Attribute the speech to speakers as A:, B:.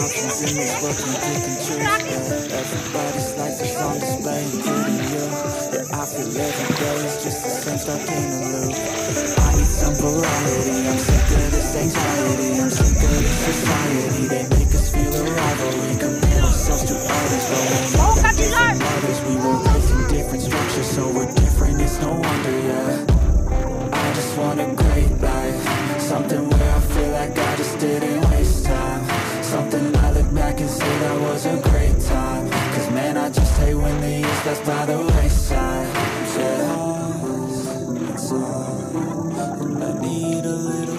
A: options in this pick and choose. Everybody's life is on display, including you. Yeah, I feel every day is just the same, stuck in a loop. I need some variety, I'm sick of this anxiety. I'm sick of this society, they was a great time. Cause man, I just hate when the years pass by the wayside. Yeah, And I need a little